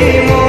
seguimos.